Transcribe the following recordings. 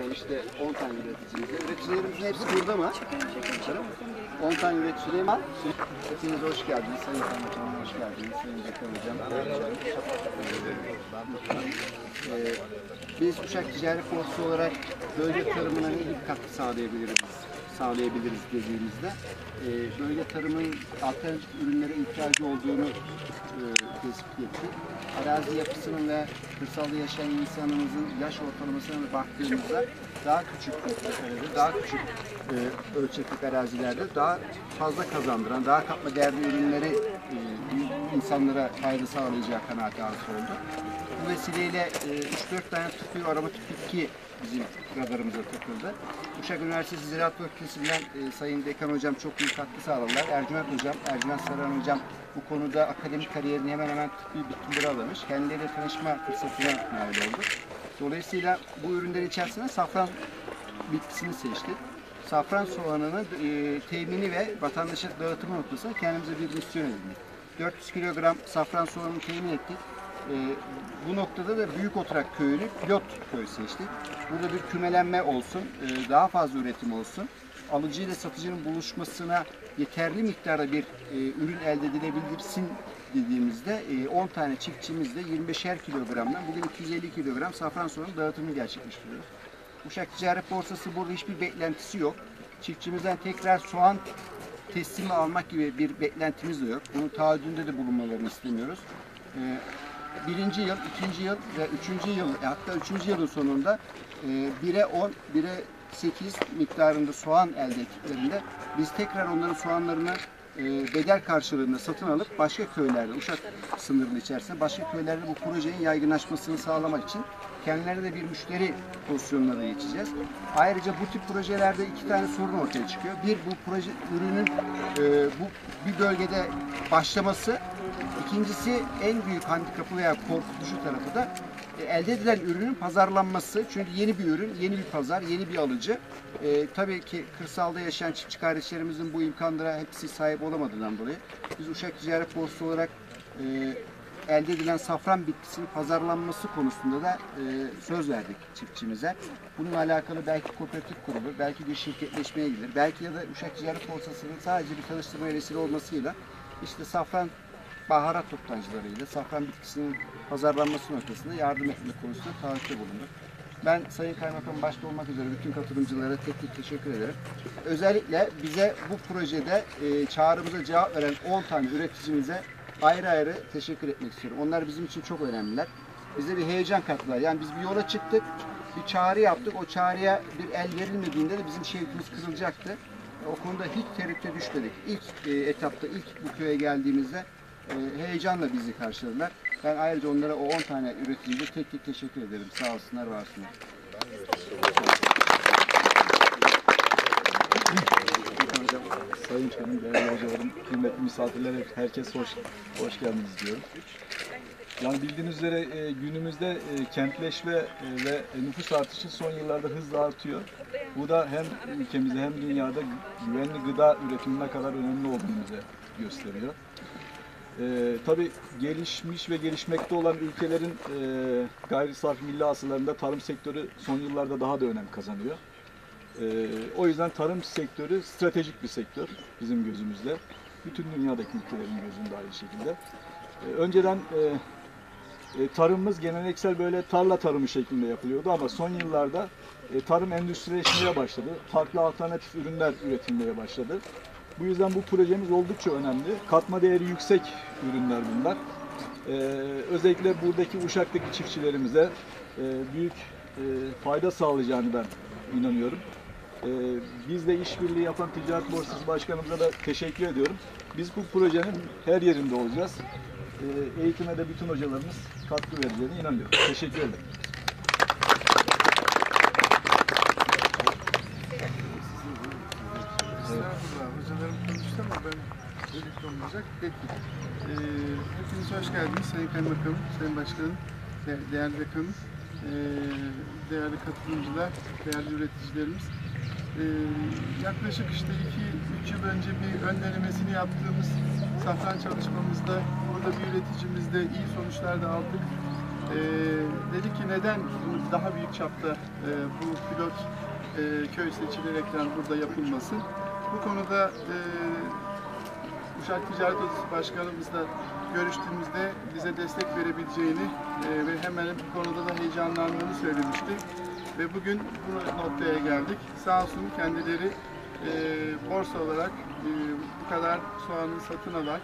e, işte 10 tane üreticimiz. Üreticilerimizin hepsi burada mı? 10 tane üreticiliğim var. Hepiniz hoş geldiniz. Sayın Kaymakamım hoş geldiniz. Sayın Bakan Hocam. Ee, biz Uşak Ticaret Borsası olarak bölge tarımına ne gibi katkı sağlayabiliriz? sağlayabiliriz dediğimizde e, bölge tarımın alternatif ürünlere ihtiyacı olduğunu e, tespit ettik. Arazi yapısının ve kırsalda yaşayan insanımızın yaş ortalamasına baktığımızda daha küçük daha küçük e, ölçeklik arazilerde daha fazla kazandıran, daha katma değerli ürünleri e, insanlara fayda sağlayacağı kanaati oldu. Vesileyle e, 3-4 tane tıbbi aromatik bitki bizim radarımıza takıldı. Uşak Üniversitesi Ziraat Fakültesinden e, Sayın Dekan Hocam çok büyük katkı sağladılar. Ercüment Hocam, Ercüment Saran Hocam bu konuda akademik kariyerini hemen hemen tıbbi bitkileri alamış. Kendileriyle tanışma fırsatına nail olduk. Dolayısıyla bu ürünler içerisinde safran bitkisini seçtik. Safran soğanının e, temini ve vatandaşa dağıtımı noktasında kendimize bir misyon edindik. 400 kilogram safran soğanını temin ettik. E, bu noktada da Büyük Oturak Köyü'nü pilot köy seçtik. Burada bir kümelenme olsun, e, daha fazla üretim olsun. Alıcı ile satıcının buluşmasına yeterli miktarda bir e, ürün elde edilebilirsin dediğimizde e, 10 tane çiftçimizle 25'er kilogramdan bugün 250 kilogram safran soğanın dağıtımını gerçekleştiriyoruz. Uşak Ticaret Borsası burada hiçbir beklentisi yok. Çiftçimizden tekrar soğan teslimi almak gibi bir beklentimiz de yok. Bunun taahhüdünde de bulunmalarını istemiyoruz. Birinci yıl, ikinci yıl ve üçüncü yıl, e, hatta üçüncü yılın sonunda e, 1'e 10, 1'e 8 miktarında soğan elde ettiklerinde biz tekrar onların soğanlarını e, bedel karşılığında satın alıp başka köylerde, Uşak sınırlı içerisinde başka köylerde bu projenin yaygınlaşmasını sağlamak için kendilerine de bir müşteri pozisyonuna da geçeceğiz. Ayrıca bu tip projelerde iki tane sorun ortaya çıkıyor. Bir, bu proje ürünün bu bir bölgede başlaması. İkincisi en büyük handikapı veya korkutucu tarafı da e, elde edilen ürünün pazarlanması. Çünkü yeni bir ürün, yeni bir pazar, yeni bir alıcı. E, tabii ki kırsalda yaşayan çiftçi kardeşlerimizin bu imkanlara hepsi sahip olamadığından dolayı biz Uşak Ticaret Borsası olarak e, elde edilen safran bitkisinin pazarlanması konusunda da e, söz verdik çiftçimize. Bununla alakalı belki kooperatif kurulur, belki bir şirketleşmeye gidilir, belki ya da Uşak Ticaret Borsası'nın sadece bir çalıştırmaya vesile olmasıyla işte safran baharat toptancılarıyla safran bitkisinin pazarlanması noktasında yardım etme konusunda taahhütte bulunduk. Ben Sayın Kaymakam başta olmak üzere bütün katılımcılara tek tek teşekkür ederim. Özellikle bize bu projede e, çağrımıza cevap veren 10 tane üreticimize ayrı ayrı teşekkür etmek istiyorum. Onlar bizim için çok önemliler. Bize bir heyecan kattılar. Yani biz bir yola çıktık, bir çağrı yaptık. O çağrıya bir el verilmediğinde de bizim şevkimiz kırılacaktı. O konuda hiç tereddüte düşmedik. İlk e, etapta, ilk bu köye geldiğimizde heyecanla bizi karşıladılar. Ben ayrıca onlara o 10 tane üreticiye tek tek teşekkür ederim. Sağ olsunlar, var olsunlar. Sayın Başkanım, değerli hocalarım, kıymetli misafirler, herkes hoş, hoş geldiniz diyorum. Yani bildiğiniz üzere e, günümüzde e, kentleşme e, ve nüfus artışı son yıllarda hızla artıyor. Bu da hem ülkemizde hem dünyada güvenli gıda üretimine kadar önemli olduğunu bize gösteriyor. E, tabii gelişmiş ve gelişmekte olan ülkelerin e, gayri safi milli hasılarında tarım sektörü son yıllarda daha da önem kazanıyor. Ee, o yüzden tarım sektörü stratejik bir sektör bizim gözümüzde. Bütün dünyadaki ülkelerin gözünde aynı şekilde. Ee, önceden e, e, tarımımız geleneksel böyle tarla tarımı şeklinde yapılıyordu ama son yıllarda e, tarım endüstrileşmeye başladı. Farklı alternatif ürünler üretilmeye başladı. Bu yüzden bu projemiz oldukça önemli. Katma değeri yüksek ürünler bunlar. Ee, özellikle buradaki Uşak'taki çiftçilerimize e, büyük e, fayda sağlayacağını ben inanıyorum. Ee, bizle işbirliği yapan Ticaret Borsası Başkanımıza da teşekkür ediyorum. Biz bu projenin her yerinde olacağız. Ee, eğitime de bütün hocalarımız katkı vereceğine inanıyorum. Teşekkür ederim. Estağfurullah. Hocalarım konuştu ama ben birlikte olmayacak. Peki. Ee, hepiniz hoş geldiniz Sayın Kaymakamım, Sayın Başkanım, de- değerli bakanım, ee, değerli katılımcılar, değerli üreticilerimiz. Ee, yaklaşık işte 2-3 yıl önce bir ön denemesini yaptığımız safran çalışmamızda burada bir üreticimizde iyi sonuçlar da aldık. E, dedik ki neden daha büyük çapta e, bu pilot e, köy seçilerekten burada yapılması. Bu konuda e, Uşak Ticaret Odası Başkanımızla görüştüğümüzde bize destek verebileceğini e, ve hemen bu konuda da heyecanlandığını söylemişti. Ve bugün bu noktaya geldik. Sağ kendileri e, borsa olarak e, bu kadar soğanı satın alarak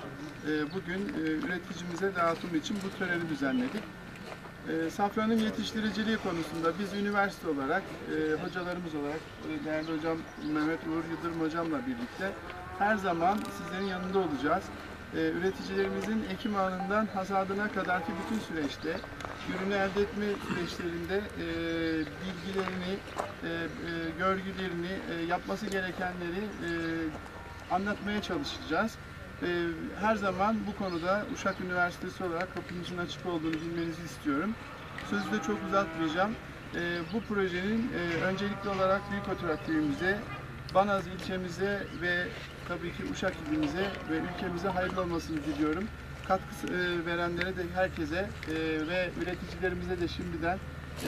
e, bugün e, üreticimize dağıtım için bu töreni düzenledik. E, safranın yetiştiriciliği konusunda biz üniversite olarak, e, hocalarımız olarak, e, değerli hocam Mehmet Uğur Yıldırım hocamla birlikte her zaman sizlerin yanında olacağız. E, üreticilerimizin ekim anından hasadına kadarki bütün süreçte ürünü elde etme süreçlerinde e, bilgilerini, e, e, görgülerini, yapması gerekenleri anlatmaya çalışacağız. Her zaman bu konuda Uşak Üniversitesi olarak kapımızın açık olduğunu bilmenizi istiyorum. Sözü de çok uzatmayacağım. Bu projenin öncelikli olarak Büyük Oturak Köyümüze, Banaz ilçemize ve tabii ki Uşak ilimize ve ülkemize hayırlı olmasını diliyorum. Katkı e, verenlere de herkese e, ve üreticilerimize de şimdiden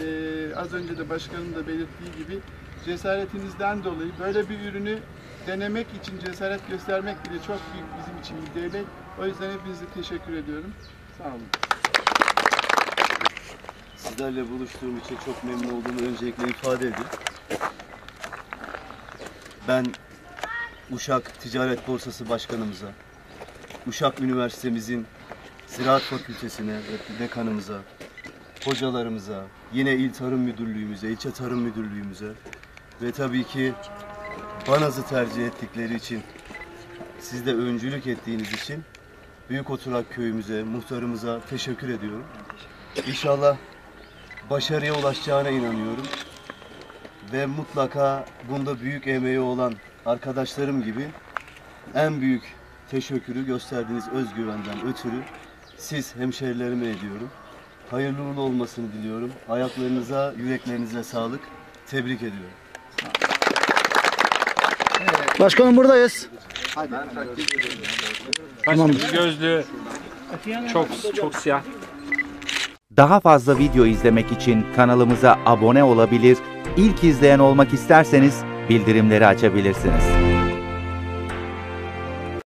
e, az önce de başkanın da belirttiği gibi cesaretinizden dolayı böyle bir ürünü denemek için cesaret göstermek bile çok büyük bizim için bir değnek. O yüzden hepinize teşekkür ediyorum. Sağ olun. Sizlerle buluştuğum için çok memnun olduğumu öncelikle ifade edeyim. Ben Uşak Ticaret Borsası Başkanımıza, Uşak Üniversitemizin Ziraat Fakültesine ve dekanımıza, hocalarımıza, yine İl Tarım Müdürlüğümüze, İlçe Tarım Müdürlüğümüze ve tabii ki Banaz'ı tercih ettikleri için, siz de öncülük ettiğiniz için Büyük Oturak Köyümüze, muhtarımıza teşekkür ediyorum. İnşallah başarıya ulaşacağına inanıyorum. Ve mutlaka bunda büyük emeği olan arkadaşlarım gibi en büyük teşekkürü gösterdiğiniz özgüvenden ötürü siz hemşerilerime ediyorum. Hayırlı uğurlu olmasını diliyorum. Ayaklarınıza, yüreklerinize sağlık. Tebrik ediyorum. Başkanım buradayız. Hadi. Tamamdır. Gözlü çok çok siyah. Daha fazla video izlemek için kanalımıza abone olabilir, ilk izleyen olmak isterseniz bildirimleri açabilirsiniz.